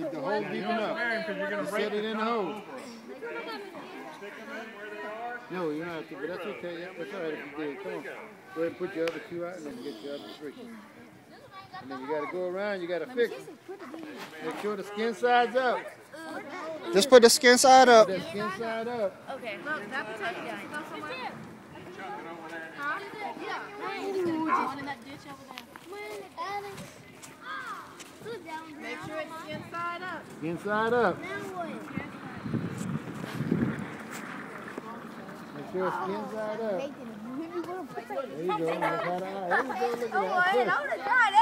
the, the hole deep enough. Just set it in the hole. No, you don't have to, but that's okay. Yeah, that's all right if you did. Come on. Go ahead and put your other two out and then get your other three. And then you gotta go around, you gotta fix it. Make sure the skin side's up. Just put the skin side up. Put that skin side up. Okay, look, that potato guy. Make sure it's inside up. Inside up. Make sure it's skin side up. There you go. The eye. There you go. Look at that.